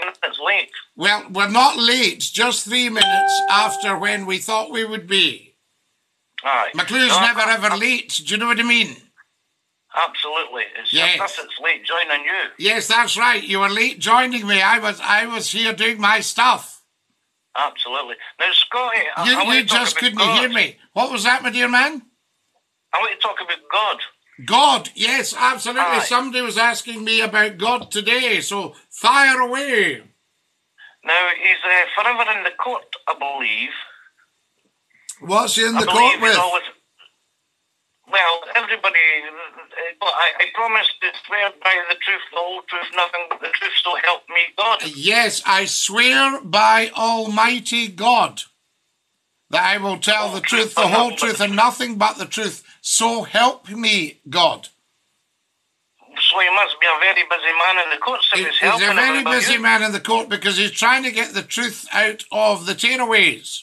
minutes late. Well, we're not late, just three minutes after when we thought we would be. Aye. McClue's No, never ever late. Do you know what I mean? Absolutely. It's Yes. just us it's late joining you. Yes, that's right. You were late joining me. I was I was here doing my stuff. Absolutely. Now, Scotty, I, You, I want you just couldn't God. hear me. What was that, my dear man? I want to talk about God. God, yes, absolutely. Somebody was asking me about God today, so fire away. Now, he's uh, forever in the court, I believe. What's he in I the court with? always. Well, everybody. uh, I, I promise to swear by the truth, the whole truth, nothing but the truth, so help me God. Yes, I swear by Almighty God that I will tell the truth, the whole truth, and nothing but the truth. So help me, God. So he must be a very busy man in the courts if he's a very busy out. man in the court because he's trying to get the truth out of the tearaways.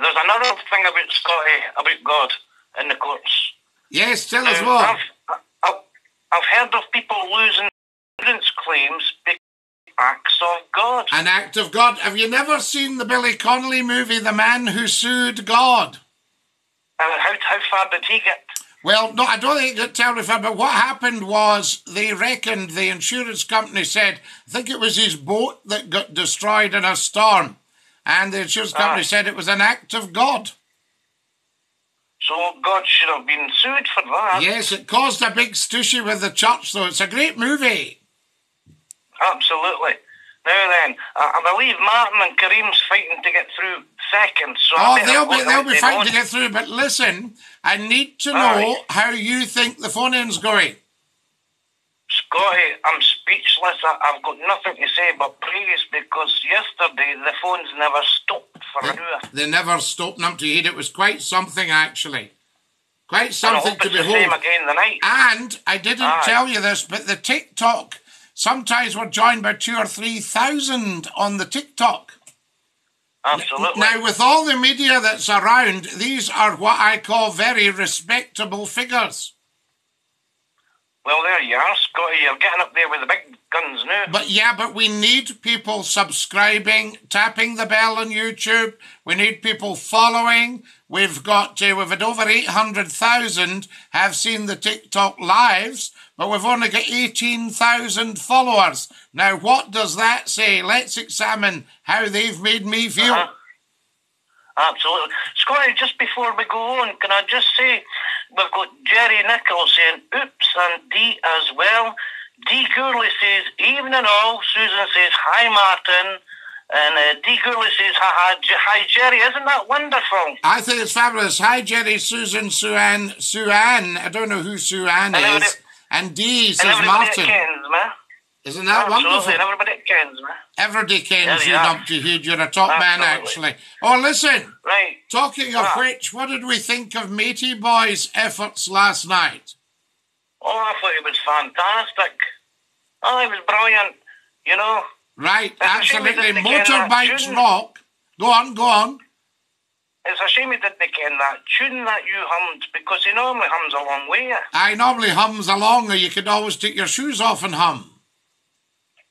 There's another thing about Scotty, about God in the courts. Yes, tell us more. I've, I've, I've heard of people losing insurance claims because of acts of God. An act of God. Have you never seen the Billy Connolly movie, The Man Who Sued God? How, how far did he get? Well, no, I don't think it got terribly far, but what happened was they reckoned the insurance company said, I think it was his boat that got destroyed in a storm. And the insurance ah. company Aye. said it was an act of God. So God should have been sued for that. Yes, it caused a big stushy with the church, though. It's a great movie. Absolutely. Now then, I, I believe Martin and Kareem's fighting to get through second. So Oh, they'll be they'll be fighting want. to get through. But listen, I need to know Aye. how you think the phone in's going. Scotty, I'm speechless. I, I've got nothing to say but praise because yesterday the phones never stopped for an hour. They never stopped up to heat. It was quite something, actually. Quite something to it's the same behold. And I didn't Aye. tell you this, but the TikTok, sometimes we're joined by two or three thousand on the TikTok. Absolutely. Now, with all the media that's around, these are what I call very respectable figures. well, there you are, Scotty. You're getting up there with the big guns now. But yeah, but we need people subscribing, tapping the bell on YouTube. We need people following. We've got, uh, we've had over 800,000 have seen the TikTok lives, but we've only got 18,000 followers. Now, what does that say? Let's examine how they've made me feel. Uh-huh. Absolutely. Scotty, just before we go on, can I just say we've got Jerry Nichols saying oops and Dee as well. Dee Gourley says evening all. Susan says hi Martin. And uh, Dee Gourley says hi, hi, J- hi Jerry. Isn't that wonderful? I think it's fabulous. Hi, Jerry, Susan, Suan, Suan. I don't know who Suan And everybody- is. And Dee and says everybody Martin. kens, man. Isn't that Absolutely. wonderful? And everybody kens, man. Everybody kens you to heed. You're a top man, actually. Oh, listen. Right. Talking of Ah. which, what did we think of Matey Boy's efforts last night? Oh, I thought it was fantastic. Oh, it was brilliant. You know, Right, It's a shame we absolutely. get Motorbikes rock. Go on, go on. it's a shame he didn't ken that tune that you hummed because he normally hums along long way. I normally hums along, or you could always take your shoes off and hum.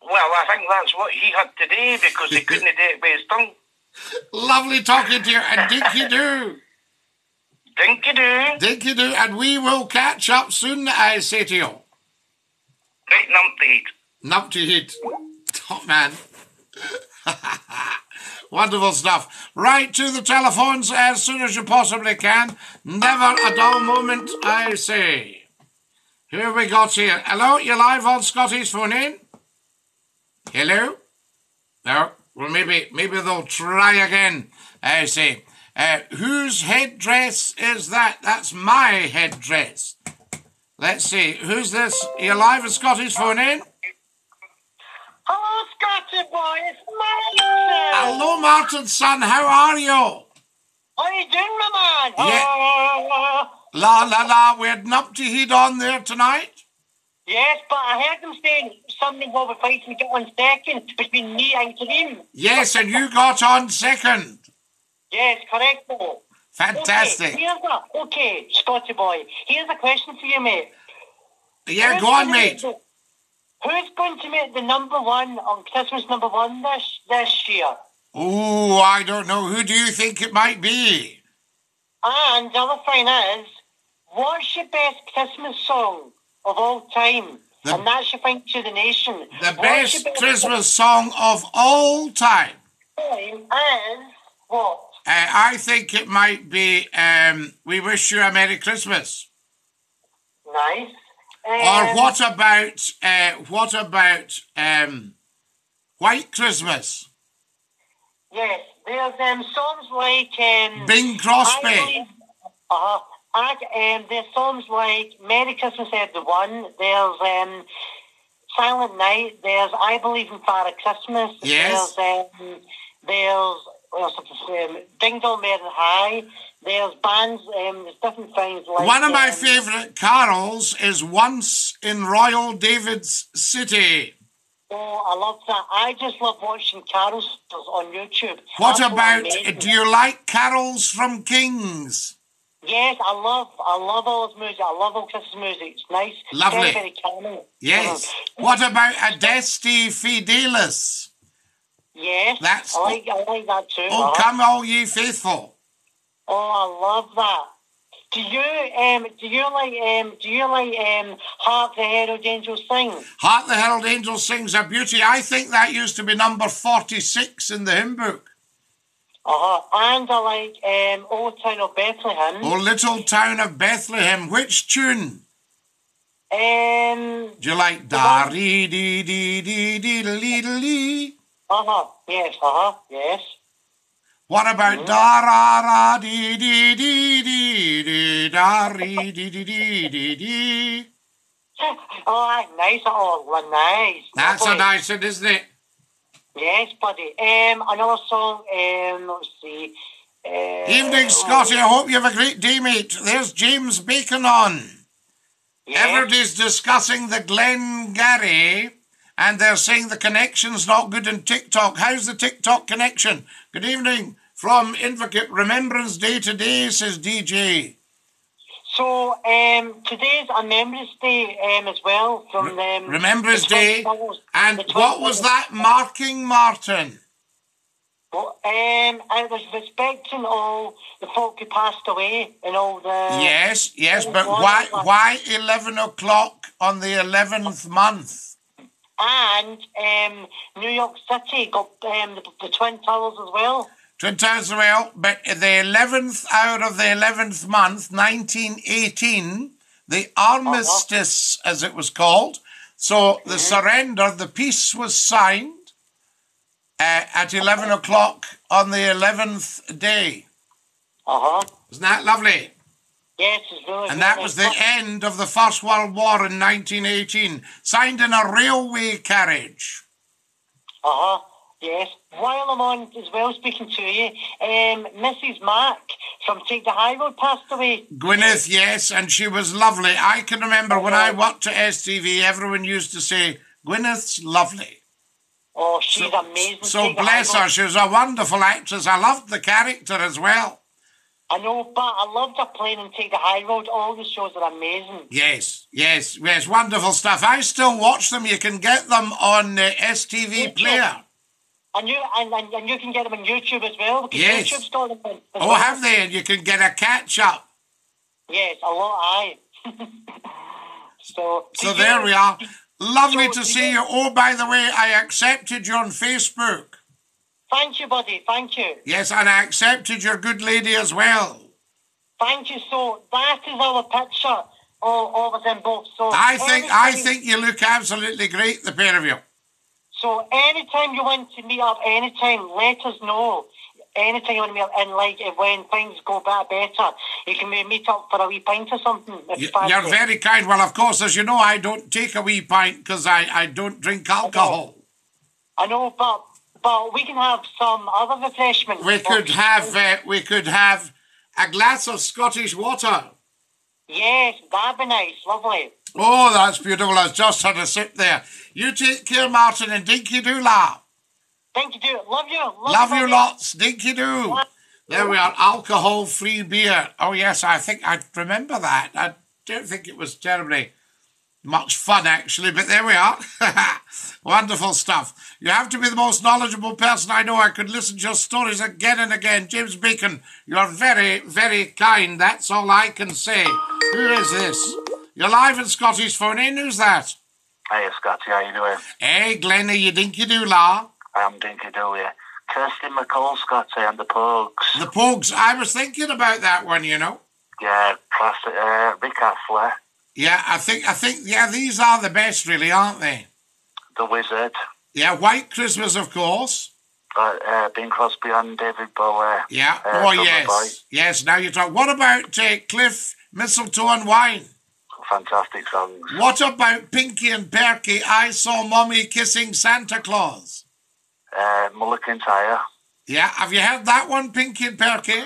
Well, I think that's what he had today because he couldn't do it with his tongue. Lovely talking to you, and dinky do. Dinky doo. Dinky do, and we will catch up soon, I say to you. Right numpty. Nup to heat. Top man. Wonderful stuff. Right to the telephones as soon as you possibly can. Never a dull moment, I say. Here we got here. Hello, you're live on Scotty's phone in. Hello? No. Well, maybe maybe they'll try again. I say. Uh, whose headdress is that? That's my headdress. Let's see. Who's this? You're live on Scotty's phone in. Hello, Scotty boy. It's Martin. Hello, Martin, son. How are you? How you doing, my man? Yeah. La la la. We had up to heat on there tonight. yes, but I heard them saying something will be fighting to get on second between me and Kareem. Yes, and you got on second. Yes, correct, though. Fantastic. Okay, here's a, okay, Scotty boy. Here's a question for you, mate. Yeah, Who's go on, mate. Who's going to make the number one on Christmas number one this this year? Oh, I don't know. Who do you think it might be? And the other thing is, what's your best Christmas song of all time? The- and that's your thing to the nation. The your best Christmas song of all time. time is what? Uh, I think it might be um, We Wish You a Merry Christmas. Nice. Or Um, what about uh, what about um, White Christmas? Yes, there's um, songs like um, Bing Crosby. I uh, I, um, there's songs like Merry Christmas Everyone. There's um, Silent Night. There's I Believe in Father Christmas. Yes. There's um, there's what else to say? Um, Ding Dong Merry High. There's bands. Um, there's different things like One of my um, favourite carols is Once in Royal David's City. Oh, I love that. I just love watching carols on YouTube. What Absolutely about, amazing. do you like carols from Kings? Yes, I love, I love all his music. I love all Christmas music. It's nice. Lovely. Very, very. Yes. Mhm. What about Adeste Fidelis? Yes. That's- I like, I like that too. Oh, come all ye faithful. Oh, I love that. Do you, um, do you like, um, do you like, um, Hark the Herald Angels Sing? Heart the Herald Angel sings a beauty. I think that used to be number 46 in the hymn book. Uh-huh. And I like, um, Old Town of Bethlehem. Oh, little town of Bethlehem. Which tune? Um, Do you like da dee dee dee dee dee dee dee? Uh-huh. Yes, uh-huh. Yes. What about da ra ra dee dee dee dee dee da ree dee dee dee dee dee? oh, nice. Oh, well, nice. That's a nice one, isn't it? Yes, buddy. Um, another song. Um, let's see. Uh, Evening, Scotty. I hope you have a great day, mate. There's James Bacon on. Yes. Everybody's discussing the Glengarry and they're saying the connection's not good in TikTok. How's the TikTok connection? Good evening from Invocate Remembrance Day today, says DJ. So um, today's a Remembrance Day um, as well from um, Remembrance Day. And what was that marking, Martin? Well, um, I was respecting all the folk who passed away and all the. Yes, yes, but why why eleven o'clock on the eleventh month? And um, New York City got um, the, the Twin Towers as well. Twin Towers as well, but the eleventh hour of the eleventh month, nineteen eighteen, the armistice, as it was called. So the surrender, the peace was signed uh, at eleven o'clock on the eleventh day. Uh huh. Isn't that lovely? Yes, it's really. And that was the end of the First World War in 1918, signed in a railway carriage. Uh huh. Yes. While I'm on as well speaking to you, um, Mrs. Mack from Take the High Road passed away. Gwyneth, yes, and she was lovely. I can remember when I worked at STV, everyone used to say, Gwyneth's lovely. Oh, she's amazing. So Take bless her, she was a wonderful actress. I loved the character as well. I know, but I loved her playing and Take the High Road. All the shows are amazing. Yes, yes, yes, wonderful stuff. I still watch them. You can get them on uh, STV Player. And you and, and, and you can get them on YouTube as well because Yes. YouTube's got them. as Oh, well. have they? And you can get a catch up. Yes, a lot. Aye. so. So there you- we are. Lovely So to see you- you. Oh, by the way, I accepted you on Facebook. Thank you, buddy. Thank you. Yes, and I accepted your good lady as well. Thank you. So that is our picture. All of us in both. So I think I think you look absolutely great, the pair of you. So anytime you want to meet up, anytime, let us know. Anytime you want to meet up, and like when things go back better, you can meet up for a wee pint or something. You-. You're very kind. Well, of course, as you know, I don't take a wee pint because I, I don't drink alcohol. I know, but but we can have some other refreshments. We could have uh, we could have a glass of Scottish water. Yes, that'd be nice, lovely. Oh, that's beautiful. I've just had a sip there. You take care, Martin, and dinky doo la. Thank you, dude. Love you. Love, Love you buddy. lots, dinky doo. There we are, alcohol free beer. Oh, yes, I think I remember that. I don't think it was terribly much fun actually, but there we are. Wonderful stuff. You have to be the most knowledgeable person I know. I could listen to your stories again and again. James Bacon, you're very, very kind. That's all I can say. Who is this? You're live in Scotty's phone in. Who's that? Hey, Scotty, how you doing? Hey, Glenn, you dinky do la? I'm Dinky Do, yeah. Kirsty MacColl, Scotty, and the Pogues. The Pogues. I was thinking about that one, you know. Yeah, classic, uh, Rick Astley, Yeah, I think, I think, yeah, these are the best, really, aren't they? The Wizzard, Yeah, White Christmas, of course. uh, uh, Bing Crosby and David Bowie. Yeah. Uh, oh, yes. Boy. Yes, now you talk. What about uh, Cliff, Mistletoe and Wine? Fantastic songs. What about Pinky and Perky? I saw Mommy kissing Santa Claus. Uh, Mull of Kintyre, Yeah, have you heard that one, Pinky and Perky?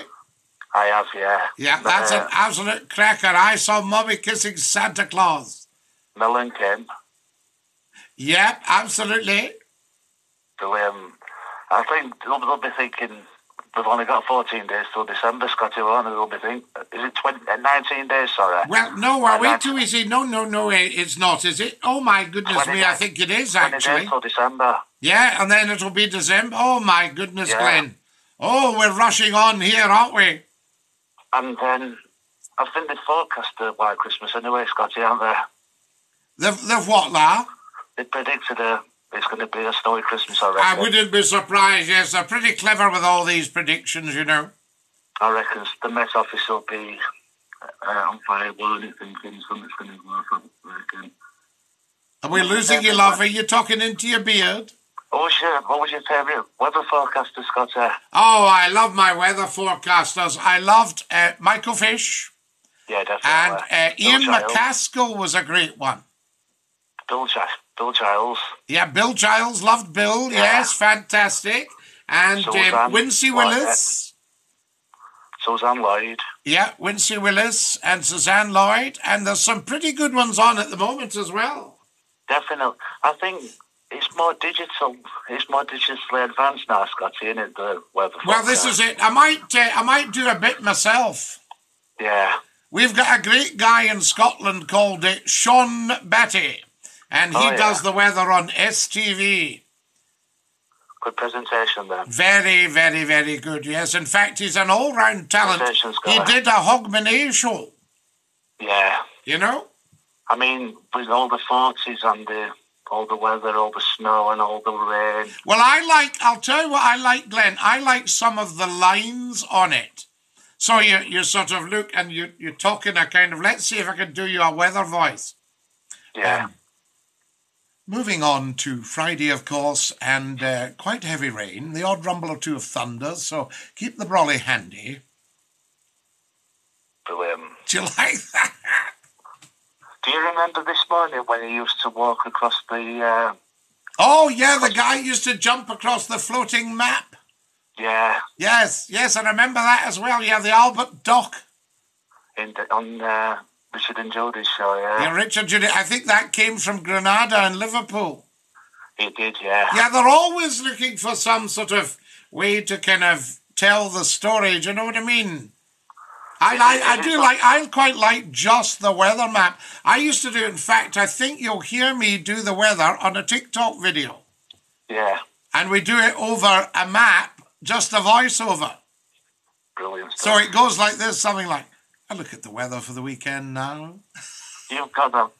I have, yeah. Yeah, that's an uh, absolute cracker. I saw Mommy kissing Santa Claus. Millen Kim. Yep, absolutely. William. I think they'll, they'll be thinking we've only got 14 days till December, Scotty, they? They'll be thinking, is it 20, uh, 19 days, sorry? Well, no, are And we too easy? No, no, no, it's not, is it? Oh, my goodness 20 me, I think it is, 20 actually. days till December. Yeah, and then it'll be December. Oh, my goodness, Yeah. Glenn. Oh, we're rushing on here, aren't we? And then I think they forecast the White Christmas anyway, Scotty, aren't they? They've, they've what, now? They predicted a, it's going to be a snowy Christmas, I reckon. I wouldn't be surprised. Yes, they're pretty clever with all these predictions, you know. I reckon the Met Office will be uh, uh on fire, burning, thinking something's going to work out, I reckon. Are we losing you, love? Are you talking into your beard? What was your, what was your favourite weather forecaster, Scotty? Oh, I love my weather forecasters. I loved uh, Michael Fish Yeah, definitely. and uh, Ian Giles. McCaskill was a great one. Bill, Giles. Bill Giles. Yeah, Bill Giles loved Bill. Yeah. Yes, fantastic. And um, Suzanne Wincey. Willis. Suzanne Lloyd. Yeah, Wincey Willis and Suzanne Lloyd. And there's some pretty good ones on at the moment as well. Definitely. I think it's more digital. It's more digitally advanced now, Scotty, isn't it? The weather Well, this is it. I might, uh, I might do a bit myself. Yeah. We've got a great guy in Scotland called uh, Sean Batty, and he Oh, yeah. does the weather on STV. Good presentation then. Very, very, very good. Yes, in fact, he's an all-round talent. He did a Hogmanay show. Yeah. You know. I mean, with all the forties and the all the weather, all the snow and all the rain. Well, I like. I'll tell you what I like, Glenn. I like some of the lines on it. So you you sort of look and you you talk in a kind of. Let's see if I can do you a weather voice. Yeah. Um, Moving on to Friday, of course, and uh, quite heavy rain, the odd rumble or two of thunder, so keep the brolly handy. Brilliant. Do you like that? Do you remember this morning when he used to walk across the? Uh, Oh, yeah, the guy used to jump across the floating map. yeah, Yes, yes, I remember that as well. Yeah, the Albert Dock. in the, on uh, Richard and Judy's show. Yeah, Yeah, Richard Judy. I think that came from Granada and Liverpool. he did. Yeah. Yeah, they're always looking for some sort of way to kind of tell the story. Do you know what I mean? I like, I do like, I quite like just the weather map. I used to do, in fact, I think you'll hear me do the weather on a TikTok video. Yeah. And we do it over a map, just a voiceover. Brilliant. So it goes like this, something like, I look at the weather for the weekend now. you've got that.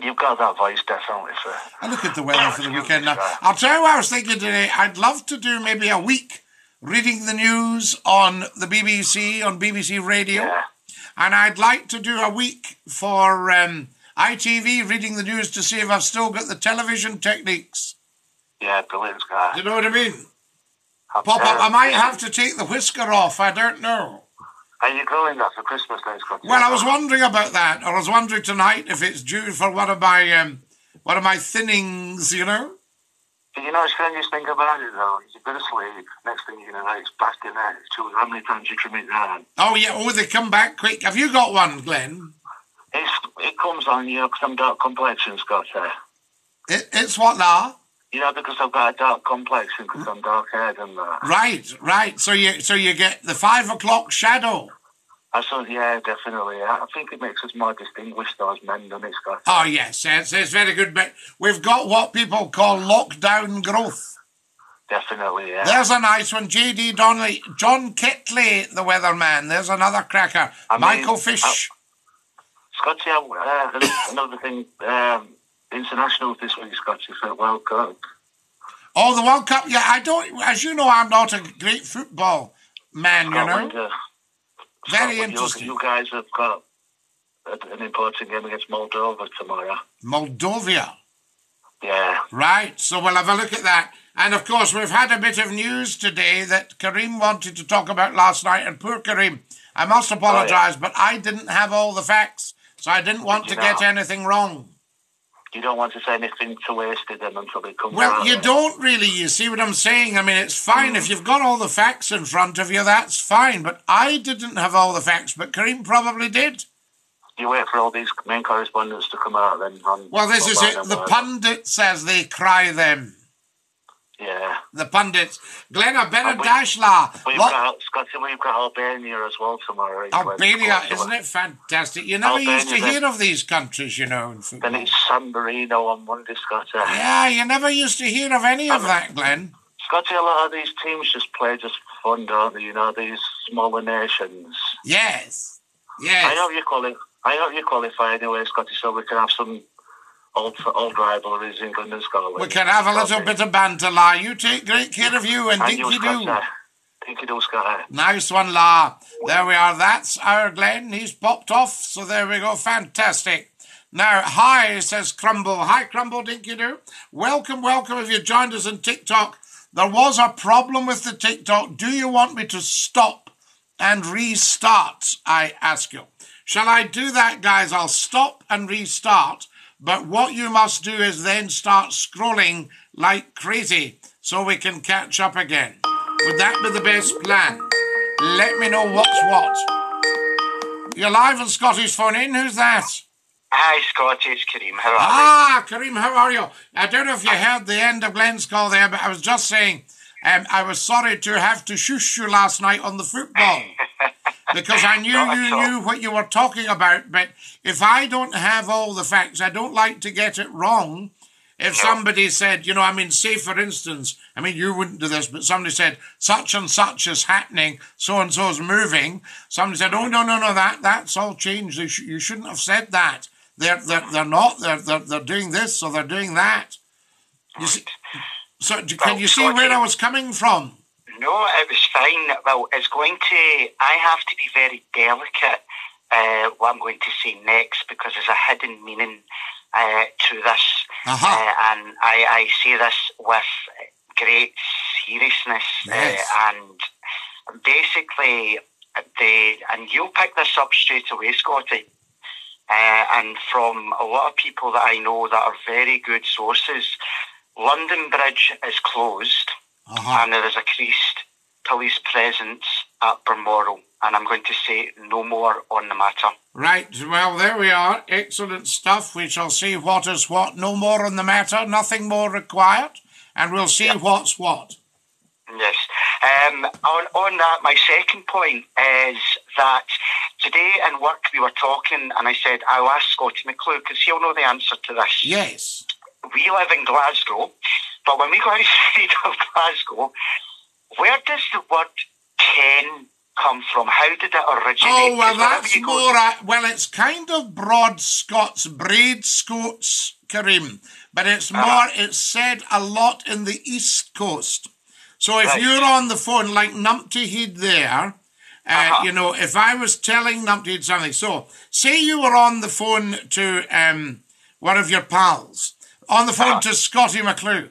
You've got that voice definitely for. I look at the weather for the weekend now. I'll tell you what I was thinking today. I'd love to do maybe a week reading the news on the BBC, on BBC Radio. Yeah. And I'd like to do a week for um, ITV reading the news to see if I've still got the television techniques. Yeah, brilliant guy. you know what I mean? Pop up. I might have to take the whisker off. I don't know. Are you growing that for Christmas then, Scott? Well, I was wondering about that. I was wondering tonight if it's due for one of my um, one of my thinnings. You know. You know, strangest thing about it though, is you go to sleep. Next thing you know, it's back in there. It's true. How many times you commit that? Oh yeah. Oh, they come back quick. Have you got one, Glenn? It's it comes on you because I'm dark complexion, Scott. Uh, It, it's what now? you know, because I've got a dark complexion because I'm dark haired and that. Right, right. So you so you get the five o'clock shadow. I yeah, definitely. I think it makes us more distinguished as men, doesn't it, Scott? Oh, yes, it's, it's very good. But we've got what people call lockdown growth. Definitely, yeah. There's a nice one. J.D. Donnelly, John Kettley, the weatherman. There's another cracker. I mean, Michael Fish. Scotty, uh, another thing, um, international this week, Scotty, for the World Cup. oh, the World Cup. Yeah, I don't, as you know, I'm not a great football man, you know. Very Scotland, interesting. You, guys have got an important game against Moldova tomorrow. Moldova. Yeah. Right, so we'll have a look at that. And of course, we've had a bit of news today that Kareem wanted to talk about last night, and poor Kareem, I must oh, apologise, but I didn't have all the facts, so I didn't want to you get anything wrong. You don't want to say anything to wasted them until they come Well, out. you don't really, you see what I'm saying? I mean, it's fine hmm. if you've got all the facts in front of you, that's fine, but I didn't have all the facts, but Kareem probably did. You wait for all these main correspondents to come out then. On Well, this is it. The pundits, as they cry them. Yeah. The pundits. Glenna we- Benedashla. We've Lo- got, Scotty, we've got Albania as well tomorrow. Albania, isn't it fantastic? You never used to hear of these countries, you know, in Then it's San Marino on Monday, Scotty. Yeah, you never used to hear of any of that, Glenn. Scotty, a lot of these teams just play just for fun, don't they? You know, these smaller nations. Yes. Yes. I hope you qualify. I hope you qualify anyway, Scotty, so we can have some old old rivalries, England and Scotland. We can have a little bit of banter, La. You take great care of you and And dinky do. Do, Scotty. Nice one, La. There we are. That's our Glenn. He's popped off. So there we go. Fantastic. Now, hi, says Crumble. Hi, Crumble, Dinky Doo. Welcome, welcome. If you joined us on TikTok, there was a problem with the TikTok. Do you want me to stop and restart? I ask you. Shall I do that, guys? I'll stop and restart. But what you must do is then start scrolling like crazy so we can catch up again. Would that be the best plan? Let me know what's what. You're live on Scotty's Phone In. Who's that? Hi, Scotty. It's Kareem. How are Ah, Kareem, how are you? I don't know if you heard the end of Glenn's call there, but I was just saying um, I was sorry to have to shush you last night on the football because I knew Not you knew what you were talking about. But if I don't have all the facts, I don't like to get it wrong. If somebody said, you know, I mean, say for instance, I mean, you wouldn't do this, but somebody said such and such is happening, so and so's moving. Somebody said, oh no, no, no, that that's all changed. You, sh- you shouldn't have said that. They're they're, they're not. They're, they're they're doing this, or they're doing that. You see, so can Well, you see where I was coming from? No, it was fine. Well, it's going to. I have to be very delicate. Uh, what I'm going to say next because there's a hidden meaning uh, to this, Uh-huh. uh, and I, I say this with great seriousness. Uh, and basically, the and you'll pick this up straight away, Scotty. Uh, and from a lot of people that I know that are very good sources, London Bridge is closed Uh-huh. and there is a increased police presence at Balmoral. And I'm going to say no more on the matter. Right, well, there we are. Excellent stuff. We shall see what is what. No more on the matter, nothing more required, and we'll see what's what. Yes. Um, on, on that, my second point is that today in work we were talking, and I said, I'll ask Scotty McClue because he'll know the answer to this. Yes. We live in Glasgow, but when we go outside of Glasgow, where does the word Ken come from? How did it originate? Oh, well, that's more. Uh, well, it's kind of broad Scots, braid Scots, Karim, but it's Uh-huh. more, it's said a lot in the East Coast. So if Right. you're on the phone, like Numpty Head there, uh, Uh-huh. you know, if I was telling Numpty Head something, so say you were on the phone to um, one of your pals, on the phone Uh-huh. to Scotty McClue,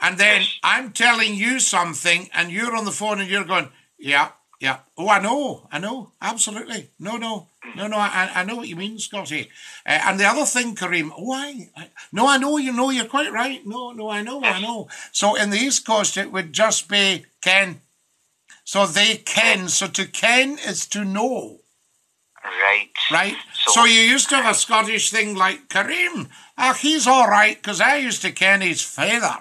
and then. I'm telling you something, and you're on the phone and you're going, yeah, yeah. Oh, I know, I know, absolutely. No, no, no, no. I, I know what you mean, Scotty. Uh, and the other thing, Kareem. Oh, I, I, no, I know you know. You're quite right. No, no, I know, I know. So in the East Coast, it would just be Ken. So they ken. So to ken is to know, Right. right? So, So- you used to have a Scottish thing like Kareem. Ah, he's all right because I used to ken his feather.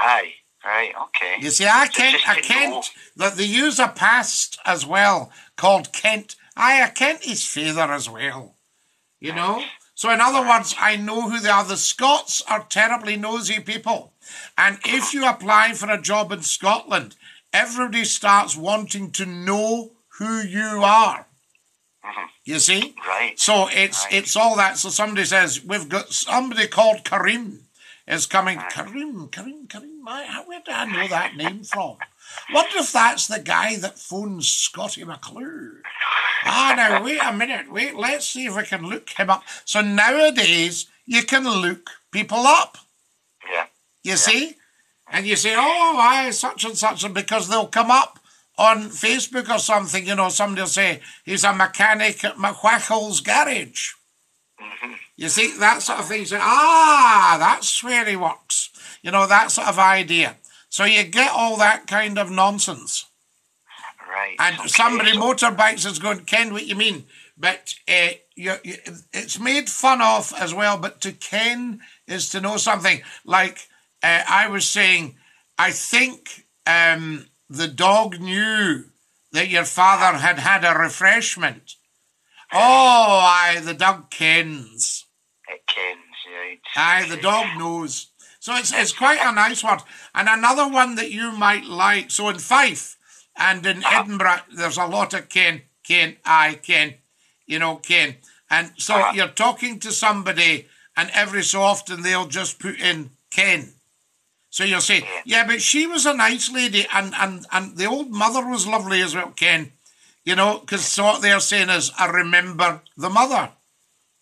Aye. Right. Okay. You see, I Kent, I Kent, that they use a past as well called Kent I, I kent his father as well. You know? So, in other words, I know who they are. The Scots are terribly nosy people. And if you apply for a job in Scotland, everybody starts wanting to know who you are. You see? Right. So it's Right. it's all that. So somebody says we've got somebody called Karim is coming. Karim, Karim, Karim. How- where do I know that name from? Wonder if that's the guy that phones Scotty McClue. Ah, now wait a minute. Wait, let's see if we can look him up. So nowadays you can look people up. Yeah. You see? And you say, oh, I such and such, and because they'll come up on Facebook or something, you know, somebody will say, he's a mechanic at McWhackle's garage. You see, that sort of thing. You say, ah, that's where he works. You know, that sort of idea. So you get all that kind of nonsense. Right. And Okay, somebody so- motorbikes is going, Ken, what you mean? But uh, you, you, it's made fun of as well. But to ken is to know something. Like uh, I was saying, I think um, the dog knew that your father had had a refreshment. Oh, aye, the dog kens. It kens, right. Aye, the dog knows. So it's it's quite a nice one. And another one that you might like. So in Fife and in Edinburgh, there's a lot of Ken, Ken, I Ken, you know, Ken. And so Uh-huh. you're talking to somebody, and every so often they'll just put in Ken. So you'll say, yeah, but she was a nice lady, and and and the old mother was lovely as well, Ken. You know, because so what they're saying is, I remember the mother.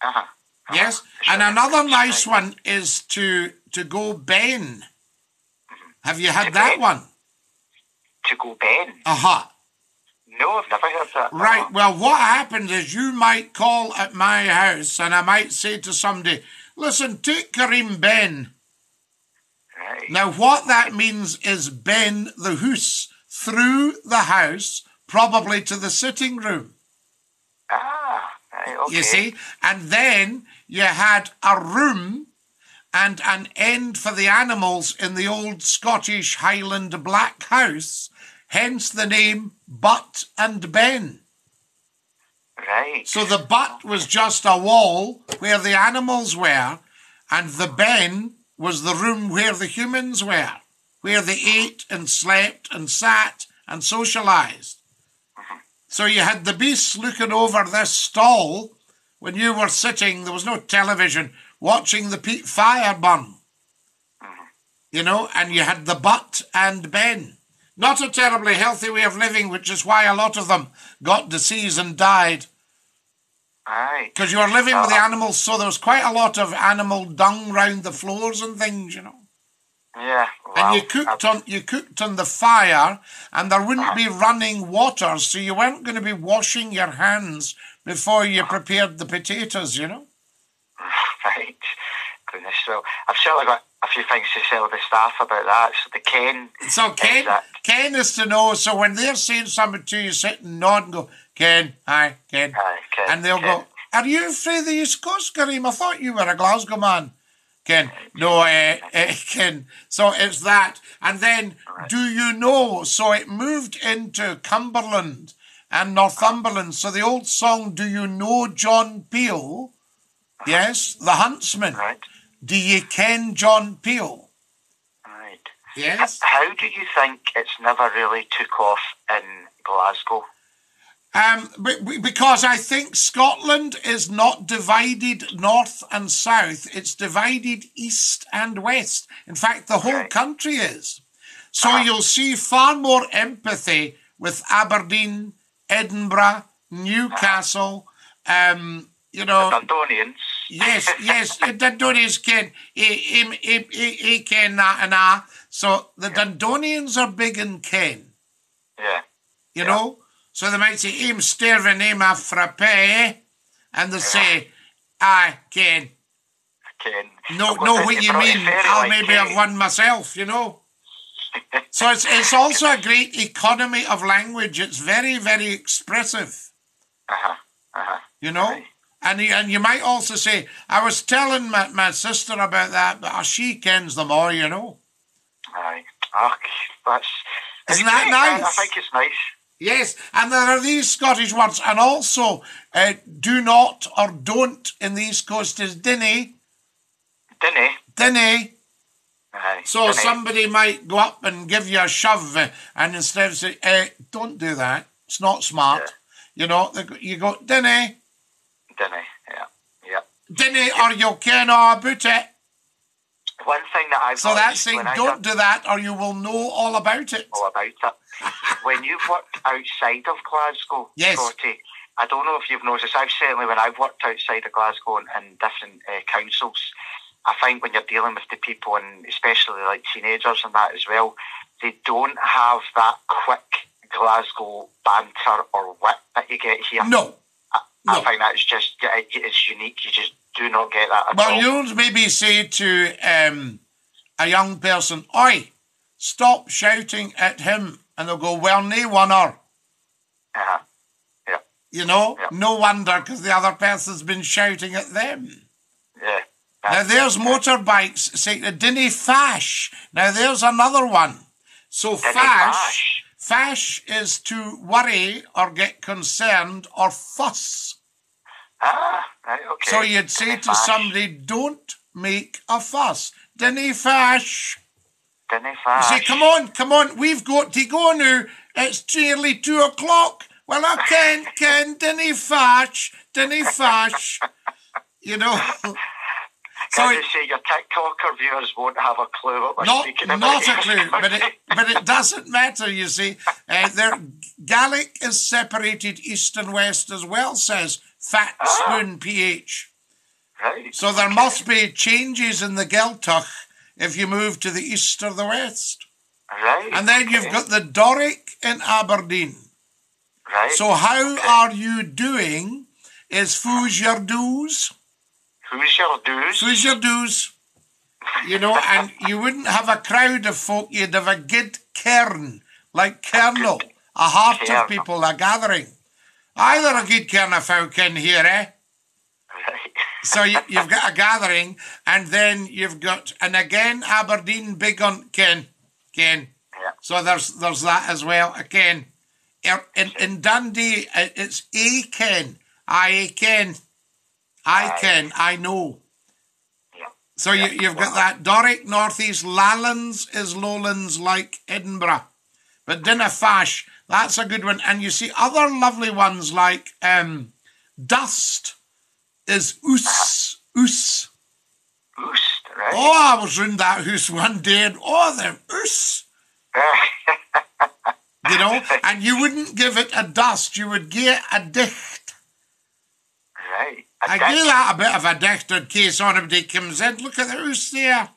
Uh-huh. uh-huh. Yes, and another nice one is to to go Ben. Mm-hmm. Have you had To that Ben? one? To go Ben. Aha. No, I've never heard that. Right. Uh-huh. Well, what happens is you might call at my house, and I might say to somebody, "Listen, take Karim Ben." Right. Now, what that means is Ben the hoose through the house, probably to the sitting room. Ah, okay. You see? And then you had a room and an end for the animals in the old Scottish Highland Black House, hence the name Butt and Ben. Right. So the butt was just a wall where the animals were, and the ben was the room where the humans were, where they ate and slept and sat and socialized. So you had the beasts looking over this stall when you were sitting, there was no television, watching the peat fire burn. You know, and you had the butt and Ben. Not a terribly healthy way of living, which is why a lot of them got disease and died. Right. Because you were living with the Uh, animals, so there was quite a lot of animal dung round the floors and things, you know. Yeah. And you cooked on you cooked on the fire, and there wouldn't uh-huh. be running water, so you weren't going to be washing your hands before you uh-huh. prepared the potatoes, you know. Right. Goodness. Well, I've certainly got a few things to tell the staff about that. So the Ken. So Ken, that- Ken is to know. So when they're saying something to you, sit and nod and go, Ken, hi, Ken, Aye, Ken, and they'll Ken. go, Are you from the East Coast, Kareem? I thought you were a Glasgow man. Ken, no, uh, uh, Ken. So it's that. And then, do you know? So it moved into Cumberland and Northumberland. So the old song, Do You Know John Peel? Yes, the huntsman. Right. Do you ken John Peel? Right. Yes. How do you think it's never really took off in Glasgow? Um, be- be- because I think Scotland is not divided north and south, it's divided east and west. In fact, the whole country is. So you'll see far more empathy with Aberdeen, Edinburgh, Newcastle, um, you know. Dundonians. Yes, yes, the Dundonians can, he, he, he, he, he can that and that. So the Dundonians are big in Ken Yeah. you know. So they might say, "I'm starving, I'm a frappe," and they say, "I can." Ken. No, I've got know what you mean. I'll like maybe Ken. have one myself, you know. So it's it's also a great economy of language. It's very very expressive, Uh-huh. Uh-huh. you know. Right. And you, and you might also say, "I was telling my, my sister about that, but she kens them all, you know." Aye. Ach, that's. Isn't that great. I- nice? I think it's nice. Yes, and there are these Scottish words, and also uh, do not or don't in the East Coast is dinny, Dinny. dinny. Aye. So dinny. somebody might go up and give you a shove, uh, and instead of saying, uh, "Don't do that," it's not smart. You know, you go dinny, Dinny. Yeah. Yeah. dinny, or you'll all about it. One thing that I've So that's saying, I don't do that, or you will know all about it. all about it. when you've worked outside of Glasgow, Yes. Scotty, I don't know if you've noticed. I've certainly when I've worked outside of Glasgow and, and different uh, councils, I find when you're dealing with the people and especially like teenagers and that as well, they don't have that quick Glasgow banter or wit that you get here. No. I no. find that's just it's unique. You just do not get that at Well, all. you'll maybe say to um, a young person, Oi, stop shouting at him. And they'll go, Well, nae wonder. Uh-huh. Yeah, You know, Yeah. no wonder because the other person's been shouting at them. yeah. Now, there's motorbikes saying, Dinny fash. Now, there's another one. So, Dinny fash, fash. fash is to worry or get concerned or fuss. Ah, right, okay. So, you'd say to fash. somebody, Don't make a fuss. Dinny er fash. Dinny er You fash. say, come on, come on, we've got to go now. It's nearly two o'clock. Well, I can't, can, dinny fash, dinny fash. You know, Can so I just say your TikToker viewers won't have a clue what we're not, speaking about? not a clue, but it, but it doesn't matter, you see. Uh, there, Gaelic is separated east and west as well, says Fat ah. Spoon PH. right. So there must be changes in the Gaeltacht if you move to the east or the west. Right. And then you've got the Doric in Aberdeen. Right. So how Okay. are you doing? Is foos your do's? Who's your dues? Foos your do's. You know, and you wouldn't have a crowd of folk, you'd have a good cairn, like kernel, a heart Cairn. of people, a gathering. Either a good cairn of folk in here, eh? So you, you've got a gathering, and then you've got, and again, Aberdeen big on Ken. Ken. Yeah. So there's there's that as well. Again, Er- in, in Dundee, uh, it's a Ken. I Ken. I Ken. I know. Yeah. So you, you've got that Doric, Northeast, Lowlands is lowlands like Edinburgh. But Dinna Fash, that's a good one. And you see other lovely ones like um, Dust is Oos. Oos. Oost, right? Oh, I was round that house one day and oh, the Oos. You know, and you wouldn't give it a dust, you would give a dicht. right. I give that a bit of a dicht in case anybody comes in. Look at the house there.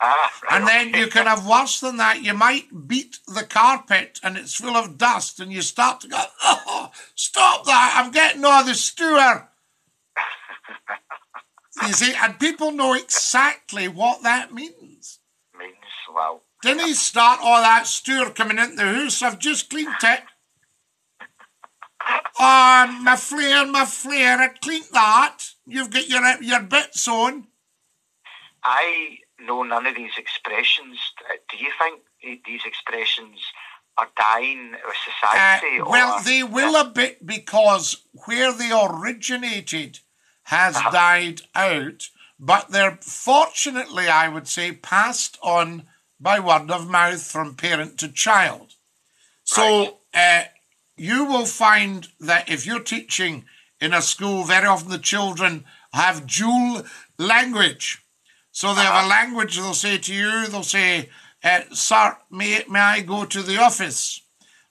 Ah, right, And then okay. you can have worse than that. You might beat the carpet and it's full of dust, and you start to go, oh, stop that, I'm getting all the stewer. you see, and people know exactly what that means. means well. Didn't he start all that stewer coming into the house? I've just cleaned it. Oh, my flare, my flare, I cleaned that. You've got your your bits on. I know none of these expressions. Uh, Do you think these expressions are dying with Uh, society? well, or, they will a bit because where they originated has Uh-huh. died out, but they're fortunately, I would say, passed on by word of mouth from parent to child. So uh, you will find that if you're teaching in a school, very often the children have dual language. So they have a language they'll say to you, they'll say, uh, Sir, may, may I go to the office?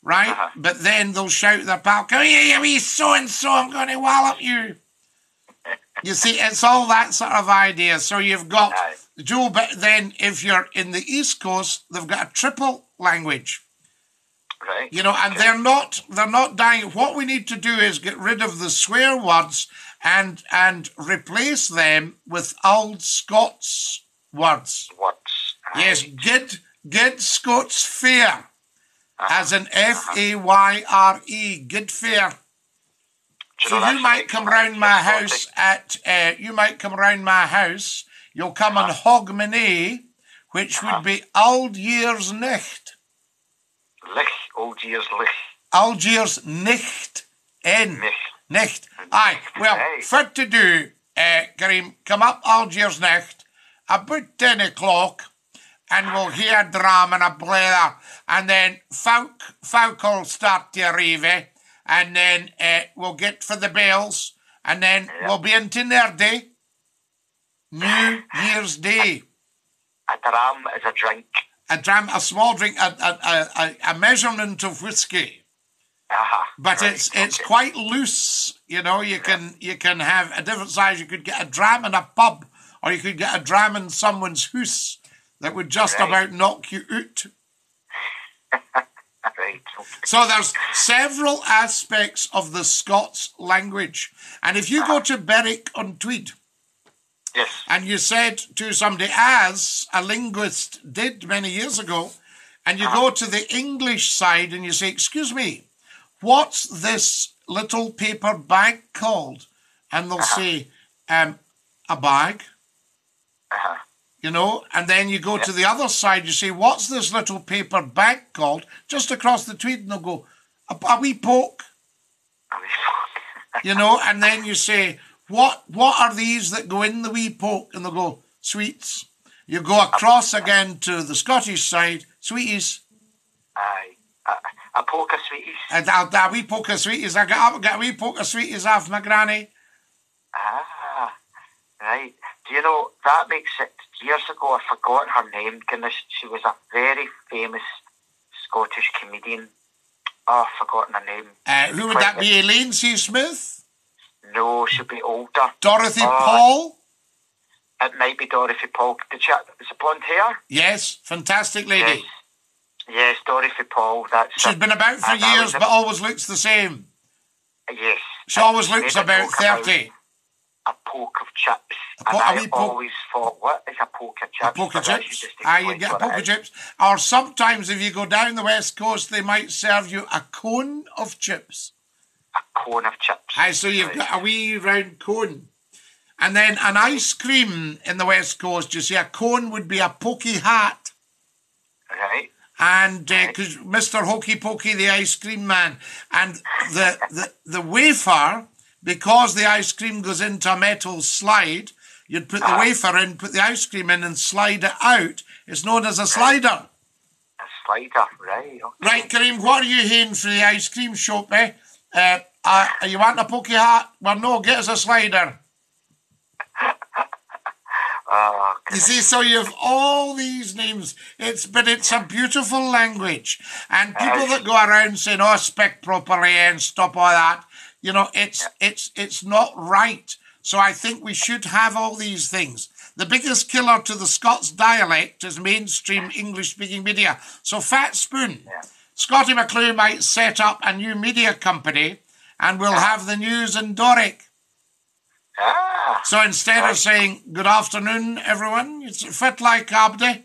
Right? Uh-huh. But then they'll shout their pal, Come here, you wee so and so, I'm going to wallop you. You see, it's all that sort of idea. So you've got dual, but then if you're in the East Coast, they've got a triple language. right? You know, and they're not they're not dying. What we need to do is get rid of the swear words and and replace them with old Scots words. Words. Yes, Aye. good good Scots fair. Uh-huh. As in F A Y R E, good fair. So you might come round my house at uh, you might come round my house. You'll come on Hogmanay, which would be old year's nicht. Lich, old years lich. Algiers nicht in. Nicht. Nicht. Aye. Well, for to do, uh, Kareem, come up Algiers nicht about 10 o'clock and we'll hear a drum and a blather and then folk, folk will start to arrive eh? and then uh, we'll get for the bells and then we'll be into day New Year's Day. A dram is a drink. A dram, a small drink, a, a, a, a- a measurement of whiskey. Aha. But Right, it's it's okay. quite loose, you know. You can you can have a different size. You could get a dram in a pub, or you could get a dram in someone's house that would just Right. about knock you out. Right. okay. So there's several aspects of the Scots language, and if you go uh-huh. to Berwick on Tweed Yes. and you said to somebody, as a linguist did many years ago, and you uh-huh. go to the English side and you say, "Excuse me, what's this little paper bag called?" And they'll say, um, "A bag." Uh-huh. You know, and then you go to the other side, you say, What's this little paper bag called? Just across the tweed, and they'll go, A, a wee poke, you know, and then you say, What what are these that go in the wee poke? And they'll go, Sweets. You go across again to the Scottish side, sweeties. Aye. A, a poke of sweeties. And I'll a wee poke of sweeties. I got up, got a wee poke of sweeties off my granny. Ah. Right. Do you know, that makes it, years ago I forgot her name, goodness, she was a very famous Scottish comedian. Oh, I've forgotten her name. Uh, who would that be? Elaine C. Smith? No, she'll be older. Dorothy Oh, Paul? It might be Dorothy Paul. Did she, is it blonde hair? Yes, fantastic lady. Yes. Yes, for Paul. That's She's it. been about for And years, a- but always looks the same. Yes. She always looks about joke about 30. A poke of chips. Po- and I always thought, what is a poke of chips? A poke of But as you chips. Ah, you get a poke of chips. Or sometimes if you go down the west coast, they might serve you a cone of chips. A cone of chips. Aye, so you've Right. got a wee round cone. And then an ice cream in the west coast, you see, a cone would be a pokey hat. Right. And because Mr. Hokey Pokey, the ice cream man, and the, the, the wafer, because the ice cream goes into a metal slide, you'd put the Ah. wafer in, put the ice cream in, and slide it out. It's known as a slider. A slider. Right. Okay. Right, Kareem, what are you haying for the ice cream shop, eh? Uh, uh, you want a pokey hat? Well, no, get us a slider. Oh, You see, so you have all these names. It's but it's a beautiful language, and people that go around saying, "Oh, speak properly and stop all that," you know, it's it's it's not right. So I think we should have all these things. The biggest killer to the Scots dialect is mainstream English-speaking media. So Fat Spoon, Scotty McClue might set up a new media company, and we'll have the news in Doric. Ah. So instead of saying good afternoon, everyone, it's fit like Abdi.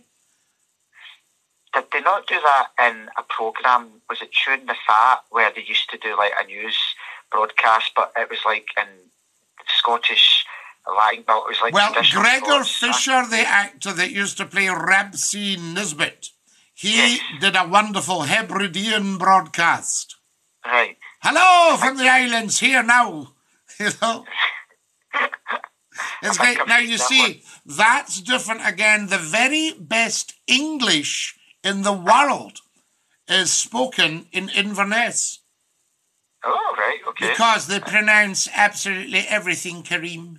Did they not do that in a programme? Was it Tune the Fat, where they used to do like a news broadcast, but it was like in Scottish Latin, but it was like Well, Gregor Fisher, the actor that used to play Rab C. Nesbitt, he Yes. did a wonderful Hebridean broadcast. Right. Hello from the islands, here now. You know? It's great. Now you that see, that's different again. The very best English in the world is spoken in Inverness Oh, right. Okay. because they pronounce absolutely everything, Kareem.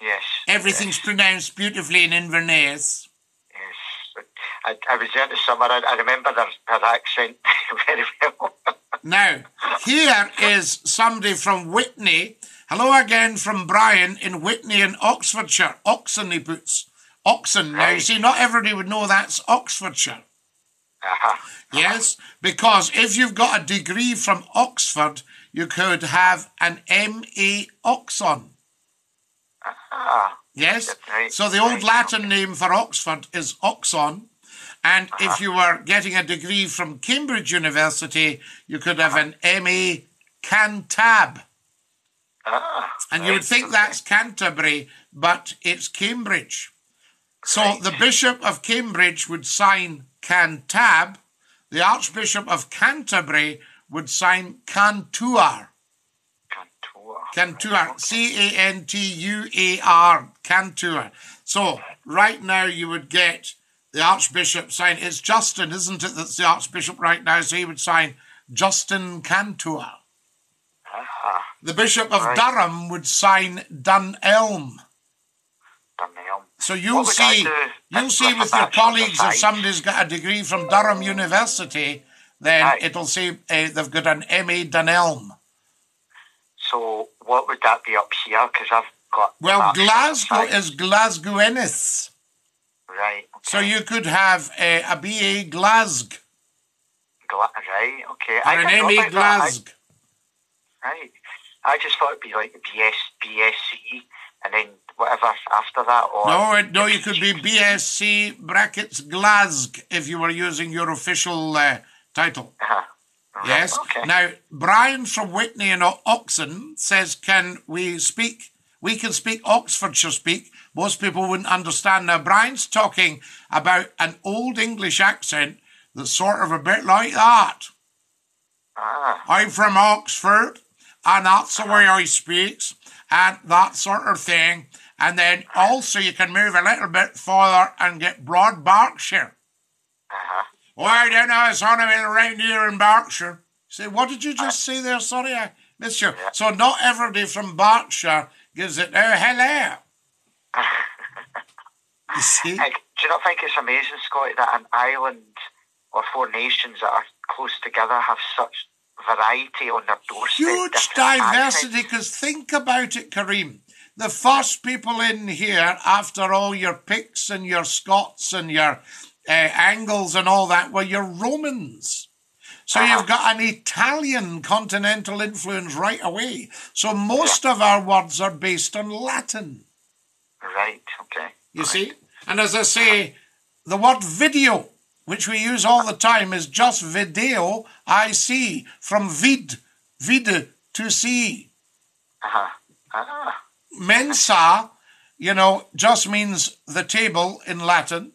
yes. Everything's pronounced beautifully in Inverness. Yes. I, I was there this summer. I, I remember their, their accent very well. Now, here is somebody from Witney. Hello again from Brian in Witney in Oxfordshire. Oxon, he puts. Oxon. Now, you see, not everybody would know that's Oxfordshire. uh-huh. Yes, because if you've got a degree from Oxford, you could have an MA Oxon. Ah. Yes? Right, So the old Latin name for Oxford is Oxon. And if you were getting a degree from Cambridge University, you could have an MA Cantab. Ah. And you would think that's Canterbury, but it's Cambridge. So Right. the Bishop of Cambridge would sign Cantab, the Archbishop of Canterbury would sign Cantuar. Cantua. Cantuar. C A N T U A R. Cantuar. So right now you would get the Archbishop sign. It's Justin, isn't it? That's the Archbishop right now. So he would sign Justin Cantuar. The Bishop of Right. Durham would sign Dunelm. Dunelm. So you'll What would I see, you'll see with your colleagues if somebody's got a degree from Durham University, then Aye. it'll say uh, they've got an MA Dunelm. So what would that be up here? Because I've got. Well, Glasgow is Glasgowenus. Right. Okay. So you could have a, a BA Glasg Gla- right. Okay. or I an MA that. I- Glasg. Right. I just thought it'd be like BS, BSc, and then whatever after that. Or No, it, no, you could be BSc brackets Glasg if you were using your official uh, title. Uh-huh. Right, Yes. Okay. Now, Brian from Witney and Oxon says, "Can we speak? We can speak Oxfordshire speak. Most people wouldn't understand." Now, Brian's talking about an old English accent that's sort of a bit like that. ah. I'm from Oxford, and that's the way I speaks, and that sort of thing. And then also you can move a little bit further and get Broad Berkshire. Uh-huh. Why don't I was on a reindeer in Berkshire? Say, what did you just say there? Sorry, I missed you. So not everybody from Berkshire gives it, oh, hello. you see? Like, do you not think it's amazing, Scotty, that an island or four nations that are close together have such variety on their doorstep? Huge diversity, because think about it, Kareem. The first people in here, after all your Picts and your Scots and your uh, Angles and all that, were your Romans. So you've got an Italian continental influence right away. So most of our words are based on Latin. Right, okay. You Right. see? And as I say, the word video, which we use all the time, is just video, I see, from vid, vid, to see. Uh-huh. Ah, Mensa, you know, just means the table in Latin.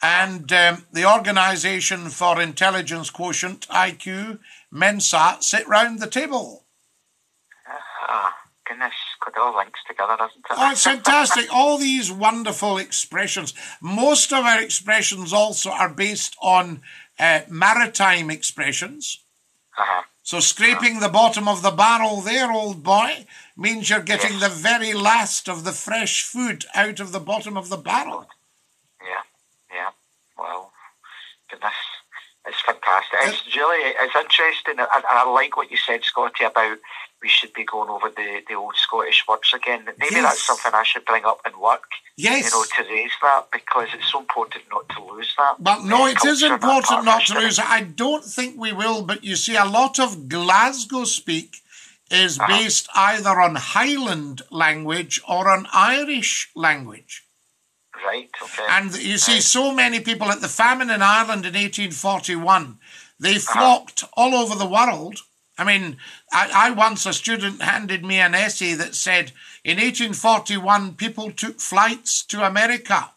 And um, the Organization for Intelligence Quotient, IQ, Mensa, sit round the table. ah, goodness, it all links together, doesn't it? Oh, it's fantastic. All these wonderful expressions. Most of our expressions also are based on uh, maritime expressions. Uh-huh. So scraping the bottom of the barrel there, old boy, means you're getting the very last of the fresh food out of the bottom of the barrel. Yeah, yeah. Well, goodness, it's fantastic. It's really, it's interesting, and and I like what you said, Scotty, about we should be going over the, the old Scottish words again. Maybe Yes. that's something I should bring up in work. Yes. You know, to raise that because it's so important not to lose that. But no, uh, it is culture, that part important not to lose it. I don't think we will, but you see, a lot of Glasgow speak is Uh-huh. based either on Highland language or on Irish language. Right, okay. And you see, so many people at the famine in Ireland in 1841, they Uh-huh. flocked all over the world. I mean, I, I once, a student handed me an essay that said in 1841, people took flights to America.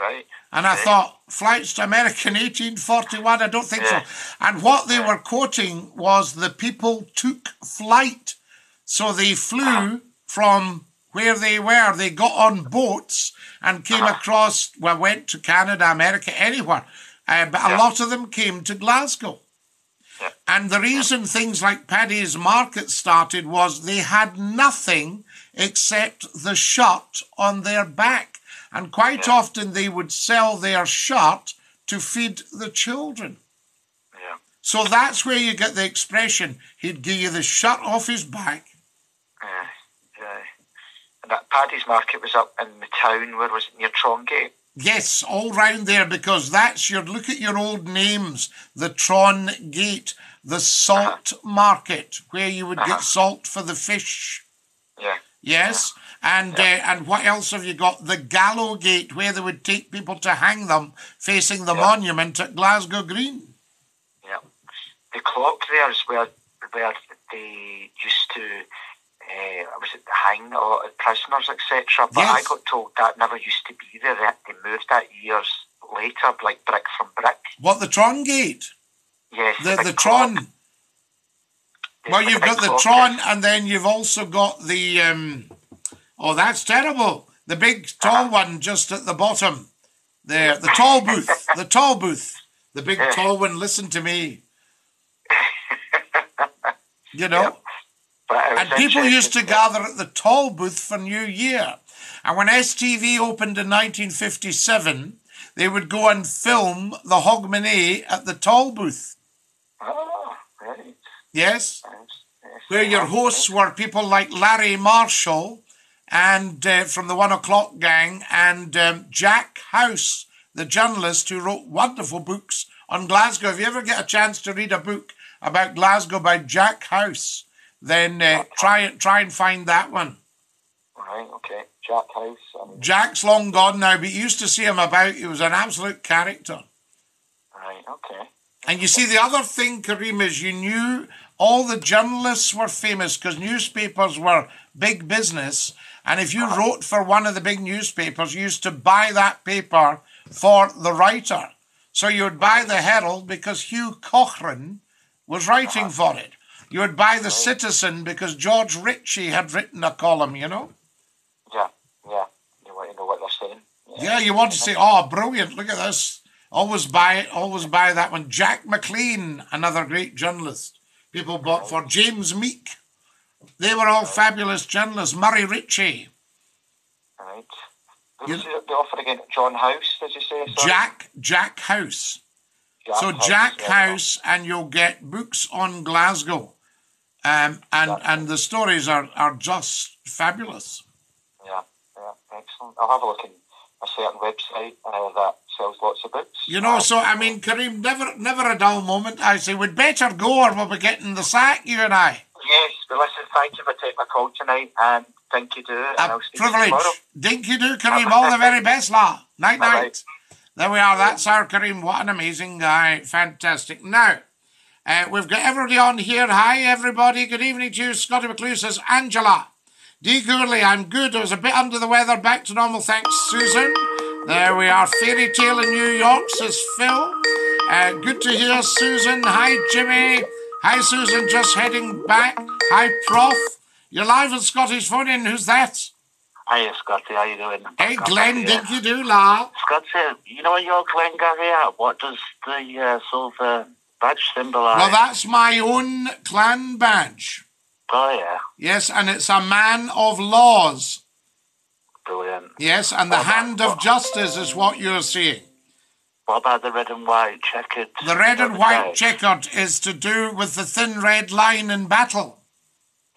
right. And I Okay. thought, flights to America in 1841? I don't think Yeah. so. And what they were quoting was the people took flight. So they flew Uh-huh. from where they were. They got on boats and came Uh-huh. across, well, went to Canada, America, anywhere. Uh, but a lot of them came to Glasgow. Yeah. And the reason things like Paddy's Market started was they had nothing except the shot on their back. And quite Yeah. often they would sell their shot to feed the children. Yeah. So that's where you get the expression, he'd give you the shot off his back. Yeah, yeah. And that Paddy's Market was up in the town, where was it, near Trongate? Yes, all round there because that's your look at your old names. The Tron Gate, the Salt Market, where you would Uh-huh. get salt for the fish. Yeah. Yes, and uh, and what else have you got? The Gallow Gate, where they would take people to hang them, facing the Yeah. monument at Glasgow Green. Yeah. The clock there is where where they used to uh, was it hang a lot of prisoners, etc. But I got told that never used to be there. They, moved that years later, like brick from brick. What the Tron Gate? Yes. The the clock. Tron. Well, Yes, you've got the clock, Tron, yes. and then you've also got the. Um, oh, that's terrible. The big tall Uh-huh. one just at the bottom. There, the tall booth. The tall booth. The big tall one. Listen to me. You know. Yep. And people used to gather at the toll booth for New Year. And when STV opened in 1957, they would go and film the Hogmanay at the toll booth. Oh, right. Yes? Where your hosts were people like Larry Marshall and uh, from the One O'Clock Gang and um, Jack House, the journalist who wrote wonderful books on Glasgow. If you ever get a chance to read a book about Glasgow by Jack House, then uh, try try and find that one. Right, okay. Jack House. Jack's long gone now, but you used to see him about. He was an absolute character. right, okay. And you see, the other thing, Kareem, is you knew all the journalists were famous because newspapers were big business. And if you wrote for one of the big newspapers, you used to buy that paper for the writer. So you would buy the Herald because Hugh Cochrane was writing for it. You would buy the oh. Citizen because George Ritchie had written a column, you know? Yeah, yeah. You want to know what they're saying? Yeah, you want to say, oh, brilliant, look at this. Always buy it, always buy that one. Jack McLean, another great journalist. People bought for oh. James Meek. They were all fabulous journalists. Murray Ritchie, Right. You- the, offer again? John House, did you say? Sorry? Jack, Jack House. Jack So Jack yeah. House, and you'll get books on Glasgow. Um, and, and the stories are, are just fabulous. Yeah, yeah, excellent. I'll have a look in a certain website uh, that sells lots of books. You know, Uh, so I mean, Kareem, never never a dull moment. I say, we'd better go or we'll be getting the sack, you and I. Yes, but listen, thank you for taking my call tonight, and thank you, do, and A I'll you privilege. tomorrow. Dinky do, Kareem. All the very best, la. Night, night. There we are. That's our Kareem. What an amazing guy. Fantastic. Now, uh, we've got everybody on here. Hi, everybody. Good evening to you. Scotty McClue says, Angela. D. Gourley, I'm good. I was a bit under the weather. Back to normal. Thanks, Susan. There we are. Fairy Tale in New York, says Phil. Uh, good to hear, Susan. Hi, Jimmy. Hi, Susan. Just heading back. Hi, Prof. You're live on Scotty's Phone In. Who's that? Hiya, Scotty. How you doing? Hey, Scott Glenn, here. you do, la. Scotty, you know your Glengarry hat? What does the uh, silver badge symbolise? Well, that's my own clan badge. Oh, yeah. Yes, and it's a man of laws. Brilliant. Yes, and the hand of justice is what you're seeing. What about the red and white checkered? The red and white checkered is to do with the thin red line in battle.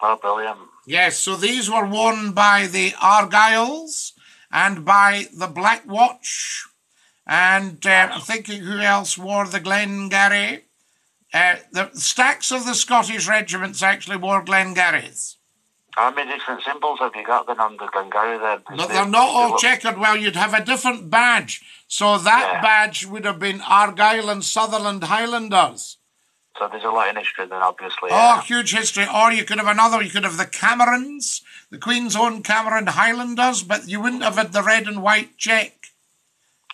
Oh, brilliant. Yes, so these were worn by the Argylls and by the Black Watch. And uh, I'm thinking who else wore the Glengarry. Uh, the stacks of the Scottish regiments actually wore Glengarries. How many different symbols have you got then on the Glengarry then? Is But they're not all checkered. Well, you'd have a different badge. So that Yeah. badge would have been Argyll and Sutherland Highlanders. So there's a lot in history then, obviously. Oh, yeah. huge history. Or you could have another. You could have the Camerons, the Queen's Own Cameron Highlanders, but you wouldn't have had the red and white check.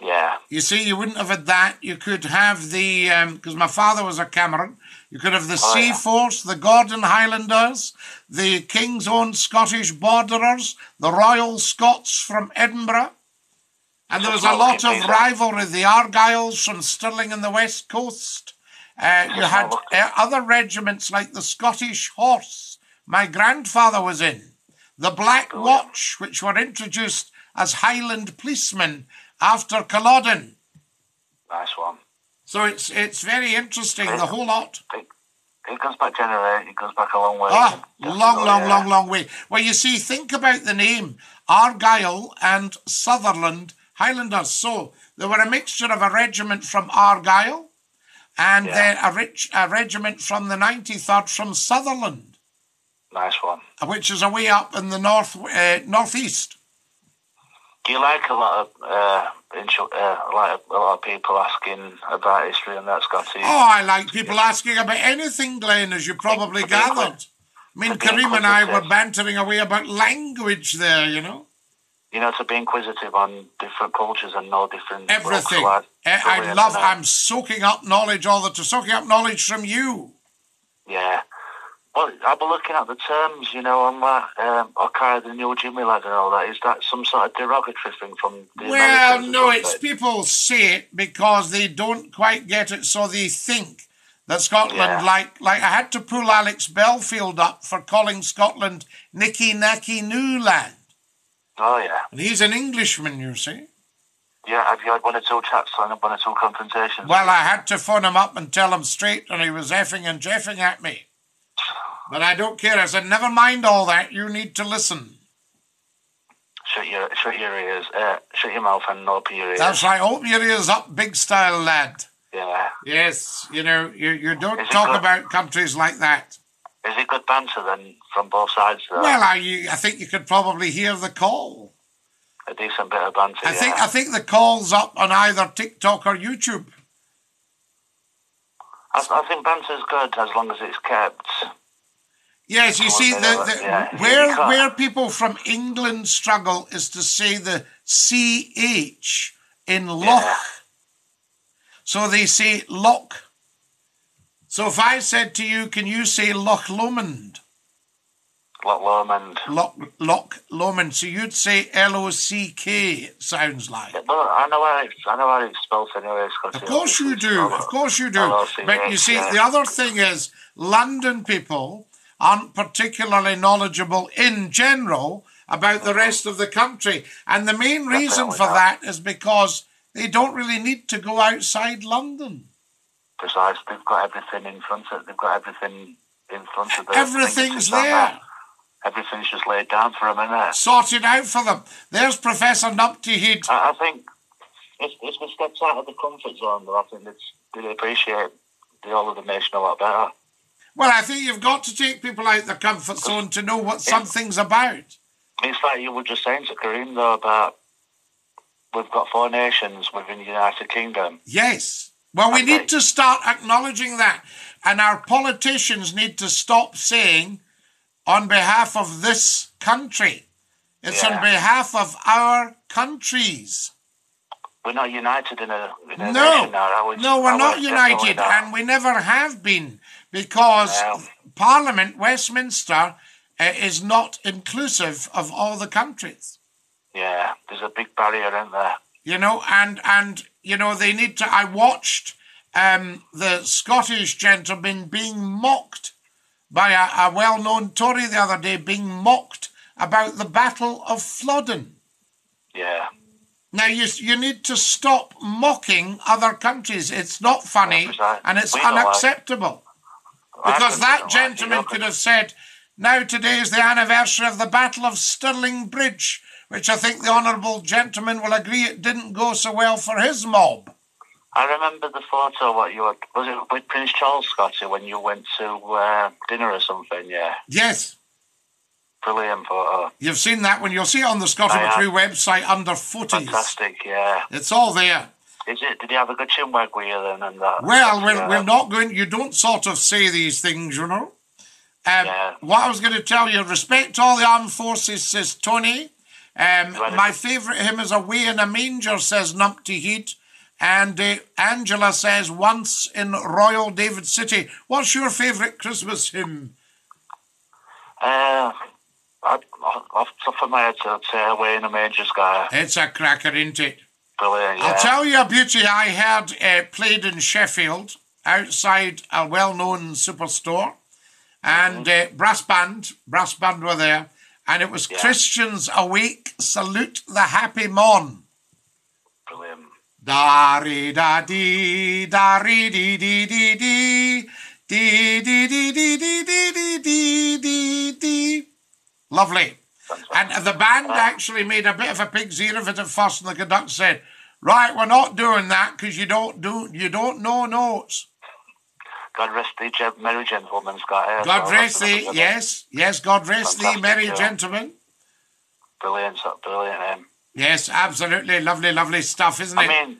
Yeah. You see, you wouldn't have had that. You could have the, because my father was a Cameron, you could have the Oh, Sea yeah. Force, the Gordon Highlanders, the King's Own Scottish Borderers, the Royal Scots from Edinburgh. And there was a lot of rivalry. The Argylls from Stirling and the West Coast. Uh, you had uh, other regiments like the Scottish Horse, my grandfather was in. The Black Oh, Watch, which were introduced as Highland policemen after Culloden. Nice one. So it's it's very interesting, the whole lot. It, goes back generation. It goes back a long way. Ah, long, long, long, long way. Well, you see, think about the name Argyll and Sutherland Highlanders. So they were a mixture of a regiment from Argyll and Yeah. then a, rich, a regiment from the 93rd from Sutherland, Nice one. which is away up in the north uh, northeast. Do you like a lot of uh, intro, uh, like a lot of people asking about history and that, Scotty? Oh, I like people asking about anything, Glenn, as you probably gathered. I mean, Kareem and I were bantering away about language there, you know. you know, to be inquisitive on different cultures and know different Everything. Eh, life. I love. I'm soaking up knowledge all the time. Soaking up knowledge from you. Yeah. Well, I've been looking at the terms, you know, on that, um, okay, the new Jimmy lad and all that. Is that some sort of derogatory thing from the Well, Americans no, it's people say it because they don't quite get it, so they think that Scotland, Yeah. like, like I had to pull Alex Belfield up for calling Scotland Nicky Nacky New Land, Oh, yeah. and he's an Englishman, you see. Yeah, have you had one or two chats and one or two confrontations? Well, I had to phone him up and tell him straight, and he was effing and jeffing at me. But I don't care. I said, never mind all that. You need to listen. Shut your, shut your ears, uh, shut your mouth and open your ears. That's right. Open your ears up, big style lad. Yeah. Yes, you know, you, you don't talk good? about countries like that. Is it good banter then from both sides? Though? Well, I, you, I think you could probably hear the call. a decent bit of banter. I yeah. think I think the call's up on either TikTok or YouTube. I, I think banter's good as long as it's kept. Yes, you see, the, the, that, yeah. where where people from England struggle is to say the ch in Loch. Yeah. So they say Loch. So if I said to you, can you say Loch Lomond? Loch Lomond. Loch, Loch Lomond. So you'd say L O C K. It sounds like. Well, I know how it's, I know how it's spelled anyway. Of course you do. Of course you do. But you see, the other thing is, London people aren't particularly knowledgeable in general about the rest of the country. And the main reason Definitely for not. that is because they don't really need to go outside London. Precise. They've got everything in front of. They've got everything in front of them. Everything's there. Everything's just laid down for them, isn't it? Sorted out for them. There's Professor Numpty Head. I, I think if, if they stepped out of the comfort zone, though, I think they'd, they'd appreciate the whole of the nation a lot better. Well, I think you've got to take people out the comfort zone to know what something's about. It's like you were just saying to Kareem, though, about we've got four nations within the United Kingdom. Yes. Well, we Okay. need to start acknowledging that. And our politicians need to stop saying, on behalf of this country. It's on behalf of our countries. We're not united in a, in a No. nation are we? No, we're not united, and we never have been, because Well. Parliament, Westminster, uh, is not inclusive of all the countries. Yeah, there's a big barrier, isn't there? you know, and and you know they need to. I watched um, the Scottish gentleman being mocked by a, a well-known Tory the other day, being mocked about the Battle of Flodden. Yeah. Now you you need to stop mocking other countries. It's not funny and it's We unacceptable because that gentleman could have said, "Now today is the anniversary of the Battle of Stirling Bridge." Which I think the honourable gentleman will agree it didn't go so well for his mob. I remember the photo. What you had was it with Prince Charles, Scotty, when you went to uh, dinner or something? Yeah, Yes, brilliant photo, you've seen that one. You'll see it on the Scotty I website under footies. fantastic. Yeah, It's all there. Is it? Did he have a good chinwag with you then? And that? Well, we're, yeah. we're not going. You don't sort of say these things, you know. Um, Yeah. What I was going to tell you, respect all the armed forces, says Tony. Um, my favourite hymn is Away in a Manger, says Numpty Heed. And uh, Angela says, Once in Royal David City. What's your favourite Christmas hymn? Uh, I, off the top of my head, I'd say away in a major sky. It's a cracker, isn't it? Brilliant. Yeah. I'll tell you a beauty I had uh, played in Sheffield outside a well-known superstore, and uh, brass band, brass band were there, and it was Yeah. Christians awake, salute the happy morn. Brilliant. Da re da dee da re dee dee dee dee dee dee dee dee dee dee dee dee dee dee. Lovely. And the band actually made a bit of a pig's ear of it at first, and the conductor said, "Right, we're not doing that because you don't do you don't know notes." God rest thee, merry gentleman's got here. God rest thee, yes, yes, God rest thee, merry yeah. gentleman. Brilliant, brilliant. Um, Yes, absolutely lovely, lovely stuff, isn't I it? mean,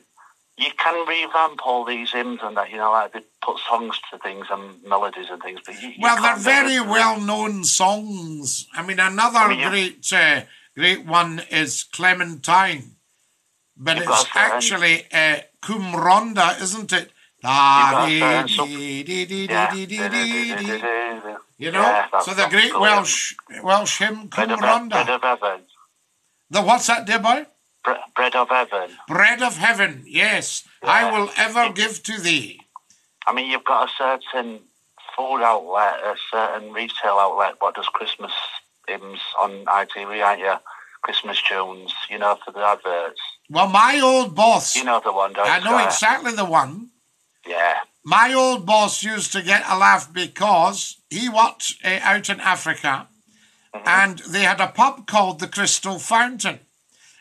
you can revamp all these hymns and that, you know, like they put songs to things and melodies and things, but you, you Well, they're very well known songs. I mean, another mean, great uh, great one is Clementine. But certain- actually uh, Cwm Rhondda, isn't it? You know? so the great. Welsh Welsh hymn Bread of, bread Cwm Rhondda. of heaven. The what's that, dear boy? Bre- bread of heaven. Bread of heaven, yes. I will ever give to thee. I mean, you've got a certain food outlet, a certain retail outlet. What does Christmas hymns on ITV, aren't you? Christmas tunes, you know, for the adverts. Well, my old boss, You know the one, don't I know exactly the one. Yeah. My old boss used to get a laugh because he worked uh, out in Africa Mm-hmm. and they had a pub called the Crystal Fountain.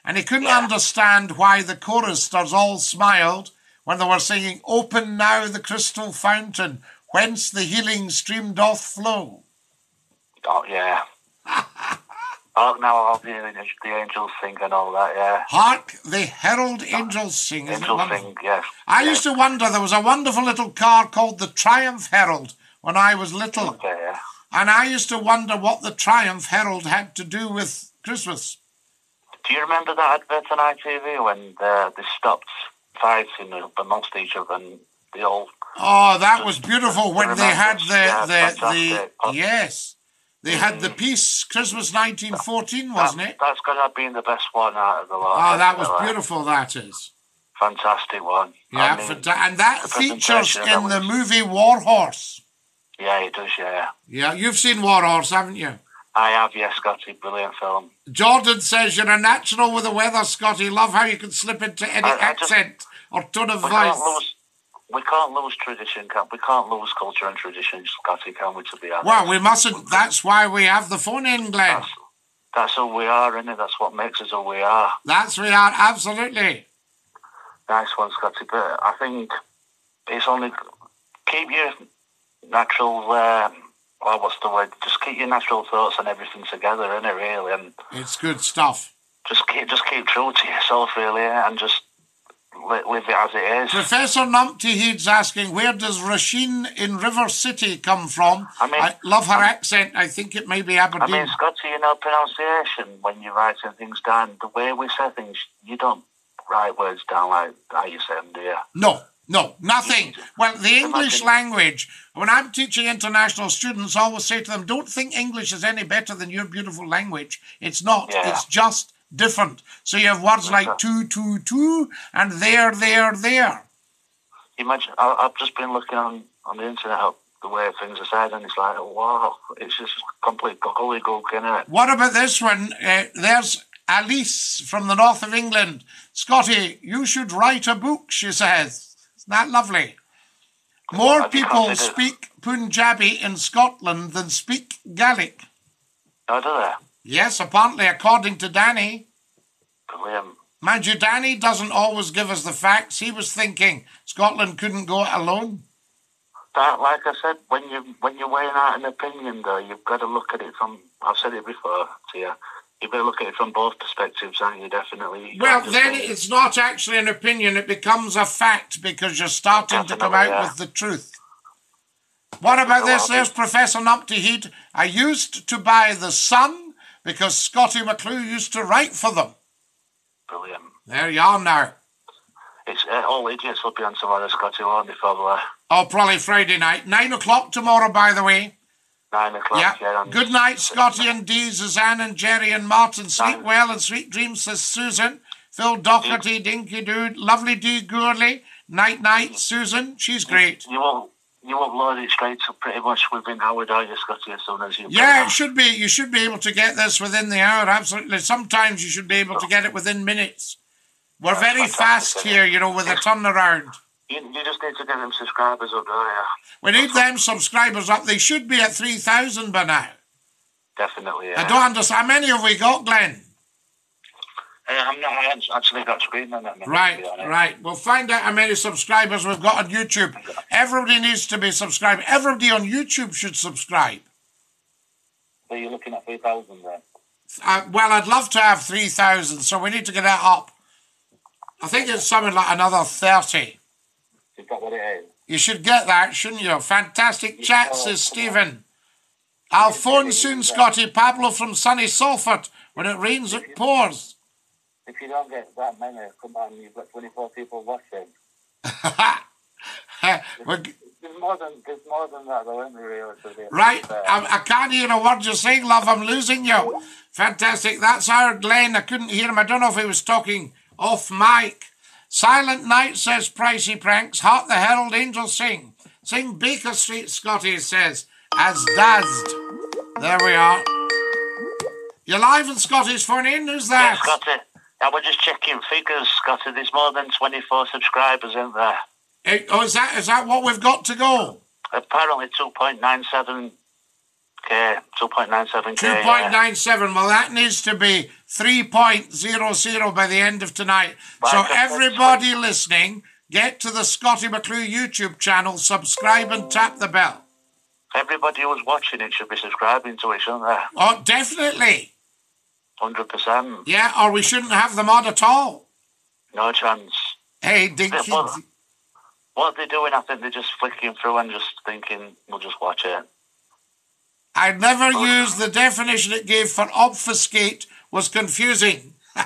And he couldn't Yeah. understand why the choristers all smiled when they were singing, Open now the crystal fountain, whence the healing stream doth flow. Oh, yeah. Hark oh, now all the, the angels sing and all that, yeah. Hark, the herald oh, angels sing. Angels sing, yes. I yes. used to wonder, there was a wonderful little car called the Triumph Herald when I was little. Okay, yeah. And I used to wonder what the Triumph Herald had to do with Christmas. Do you remember that advert on ITV when uh, they stopped fighting amongst each other and they all Oh, that was beautiful when they had the the, the. Yes, they had the peace Christmas 1914, wasn't that, it? That's going to have been the best one out of the lot. Oh, that was beautiful. That is. Fantastic one. Yeah, I mean, fanta- and that features presentation, that in the movie War Horse. Yeah, it does, yeah. Yeah, you've seen War Horse, haven't you? I have, yes, Scotty. Brilliant film. Jordan says you're a natural with the weather, Scotty. Love how you can slip into any I- I just- accent or tone of We can't voice. lose. We can't lose tradition, can we? Can't lose culture and tradition, Scotty, can we? To be honest, Well, we mustn't. That's why we have the phone in, Glenn. that's, that's who we are, isn't it? That's what makes us who we are. That's we are absolutely. Nice one, Scotty. But I think it's only keep your natural. Uh, well, what's the word? Just keep your natural thoughts and everything together, innit? Really, and It's good stuff. just keep just keep true to yourself, really, and just li- live it as it is. Professor Numpty Heed's asking, where does Rasheen in River City come from? I mean- I love her accent. I think it may be Aberdeen. I mean, Scotty, you know, pronunciation, when you're writing things down, the way we say things, you don't write words down like how you say them, do you? no, no, nothing. Well, the English language, when I'm teaching international students, I always say to them, don't think English is any better than your beautiful language. It's not. Yeah. It's just different. So you have words like two, two, two, and there, there, there. Imagine, I, I've just been looking on, on the internet at the way things are said, and it's like, wow, it's just complete gobbledygook, isn't it? What about this one? Uh, there's Alice from the north of England. Scotty, you should write a book, she says. That lovely? More people speak Punjabi in Scotland than speak Gaelic. Oh, do they? Yes, apparently, according to Danny. Brilliant. Mind you, Danny doesn't always give us the facts. He was thinking Scotland couldn't go it alone. That, like I said, when you when you're weighing out an opinion, though, you've got to look at it from. I've said it before to you. You've got to look at it from both perspectives, aren't you? Definitely. You Well, then say- it's not actually an opinion, it becomes a fact because you're starting to come out yeah. with the truth. What about this? There's Professor Numpty Heed. I used to buy The Sun because Scotty McClue used to write for them. brilliant. There you are now. It's uh, all idiots will be on tomorrow, Scotty, won't they? Probably Oh, probably Friday night. Nine o'clock tomorrow, by the way. Nine o'clock. Yeah. Good night, Scotty and Dee, Suzanne and Jerry and Martin. Sleep well and sweet dreams, says Susan. Phil Doherty, Dinky Dude, lovely Dee Gourley. Night, night, Susan. She's great. You won't. You upload it straight to pretty much within hour, don't you, Scotty? As soon as you. Yeah, it should be. You should be able to get this within the hour. Absolutely. Sometimes you should be able to get it within minutes. We're That's very fast here, you know, with a turnaround. You, you just need to get them subscribers up, don't you? We need them subscribers up. They should be at 3,000 by now. Definitely. Yeah. I don't understand. How many have we got, Glenn? Uh, I'm not. I haven't actually got screen on that. minute, Right, right. We'll find out how many subscribers we've got on YouTube. Everybody needs to be subscribed. Everybody on YouTube should subscribe. So you're looking at three thousand then. Uh, well, I'd love to have 3,000, so we need to get that up. I think it's something like another 30. Is that what it is? You should get that, shouldn't you? Fantastic chat, says Stephen. I'll phone soon, Scotty. Pablo from sunny Salford When it rains, it pours. If you don't get that many, come on, you've got 24 people watching. We're- There's more than there's more than that, though, isn't there, really? Right, uh, I, I can't hear a word you're saying, love. I'm losing you. Fantastic. That's our Glenn. I couldn't hear him. I don't know if he was talking off mic. Silent Night says Pricey Pranks. Hark the Herald Angels sing. Sing Baker Street, Scotty says, as dazzed. There we are. You're live in Scotty's phone in. Who's that? yeah? Scotty. I was just checking figures, Scotty. There's more than 24 subscribers in there. Eh, oh, is that is that what we've got to go? Apparently 2.97k. 2.97k. Two yeah. point nine seven. Well, that needs to be three point zero zero by the end of tonight. So Right, everybody listening, get to the Scotty McClue YouTube channel, subscribe and tap the bell. Everybody who's watching it should be subscribing to it, shouldn't they? Oh, definitely. 100%. Yeah, or we shouldn't have them on at all. No chance. Hey, Dinky. Yeah, What are they're doing, I think they're just flicking through and just thinking, we'll just watch it. I never oh, used the definition it gave for obfuscate was confusing.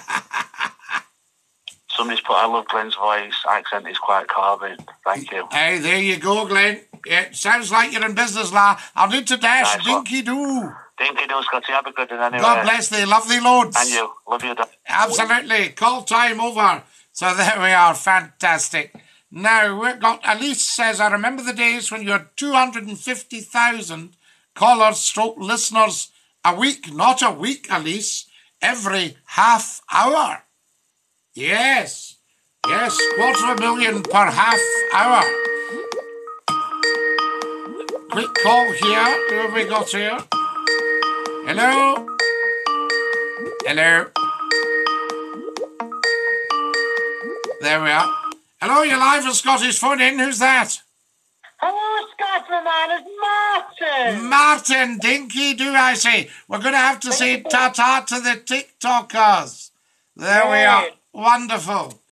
Somebody's put, I love Glenn's voice. Accent is quite carving. Thank you. Hey, there you go, Glenn. It sounds like you're in business, la. I'll need to dash. Nice. Dinky doo. Dinky do, Scotty. Have a good one anyway. God bless thee. Love thee loads. And you. Love you. Dad. Absolutely. Call time over. So there we are. Fantastic. Now, we've got, Elise says, I remember the days when you had 250,000 callers stroke listeners a week. Not a week, Elise. Every half hour. Yes. Yes, quarter of a million per half hour. Quick call here. Who have we got here? Hello? Hello? There we are. Hello, you're live on Scotty's Phone In. Who's that? Hello, Scotland man, it's Martin. Martin Dinky, do I say? We're going to have to say ta ta to the TikTokers. There we are. Wonderful.